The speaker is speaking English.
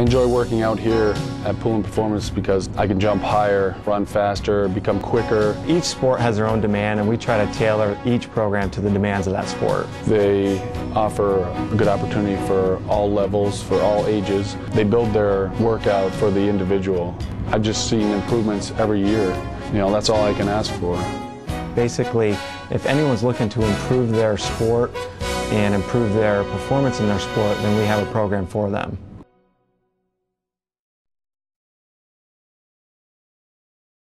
I enjoy working out here at Pool & Performance because I can jump higher, run faster, become quicker. Each sport has their own demand and we try to tailor each program to the demands of that sport. They offer a good opportunity for all levels, for all ages. They build their workout for the individual. I've just seen improvements every year. You know, that's all I can ask for. Basically, if anyone's looking to improve their sport and improve their performance in their sport, then we have a program for them.